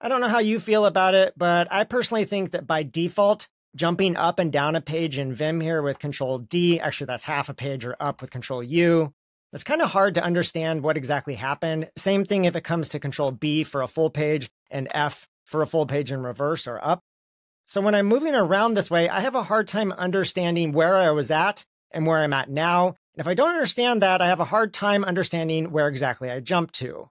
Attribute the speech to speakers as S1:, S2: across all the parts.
S1: I don't know how you feel about it, but I personally think that by default, jumping up and down a page in Vim here with Control D, actually that's half a page or up with Control U, it's kind of hard to understand what exactly happened. Same thing if it comes to Control B for a full page and F for a full page in reverse or up. So when I'm moving around this way, I have a hard time understanding where I was at and where I'm at now. And if I don't understand that, I have a hard time understanding where exactly I jumped to.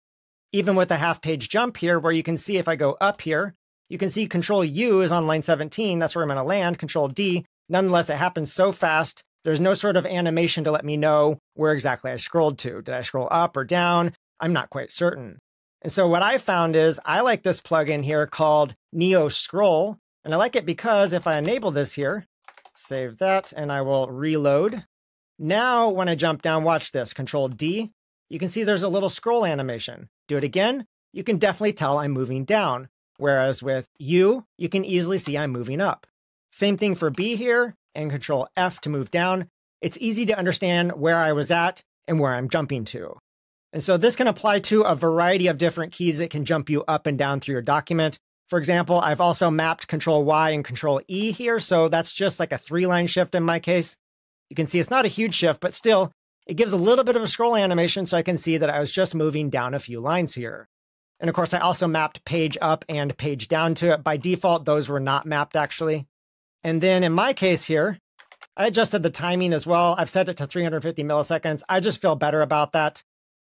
S1: Even with a half page jump here, where you can see if I go up here, you can see Control U is on line 17. That's where I'm going to land. Control D. Nonetheless, it happens so fast. There's no sort of animation to let me know where exactly I scrolled to. Did I scroll up or down? I'm not quite certain. And so what I found is I like this plugin here called Neo Scroll. And I like it because if I enable this here, save that, and I will reload. Now, when I jump down, watch this, Control D, you can see there's a little scroll animation. Do it again, you can definitely tell I'm moving down. Whereas with U, you can easily see I'm moving up. Same thing for B here, and Control F to move down. It's easy to understand where I was at and where I'm jumping to. And so this can apply to a variety of different keys that can jump you up and down through your document. For example, I've also mapped Control Y and Control E here, so that's just like a three line shift in my case. You can see it's not a huge shift, but still, it gives a little bit of a scroll animation so I can see that I was just moving down a few lines here. And of course, I also mapped page up and page down to it. By default, those were not mapped actually. And then in my case here, I adjusted the timing as well. I've set it to 350 milliseconds. I just feel better about that.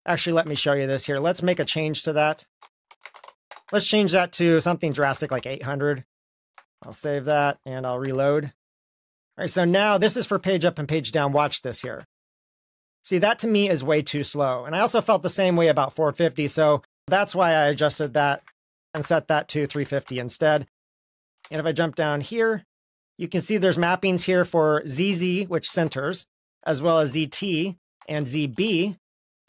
S1: Actually, let me show you this here. Let's make a change to that. Let's change that to something drastic like 800. I'll save that and I'll reload. All right, so now this is for page up and page down. Watch this here. See, that to me is way too slow. And I also felt the same way about 450. So that's why I adjusted that and set that to 350 instead. And if I jump down here, you can see there's mappings here for ZZ, which centers, as well as ZT and ZB.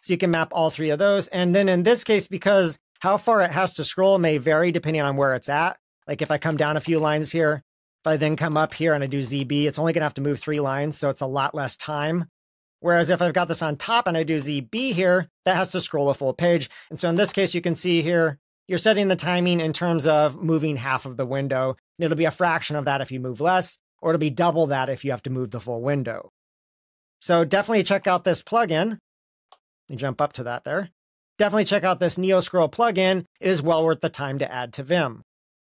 S1: So you can map all three of those. And then in this case, because how far it has to scroll may vary depending on where it's at. Like if I come down a few lines here, if I then come up here and I do ZB, it's only going to have to move three lines, so it's a lot less time. Whereas if I've got this on top and I do ZB here, that has to scroll a full page. And so in this case, you can see here, you're setting the timing in terms of moving half of the window. And it'll be a fraction of that if you move less, or it'll be double that if you have to move the full window. So definitely check out this plugin. Let me jump up to that there definitely check out this NeoScroll plugin. It is well worth the time to add to Vim.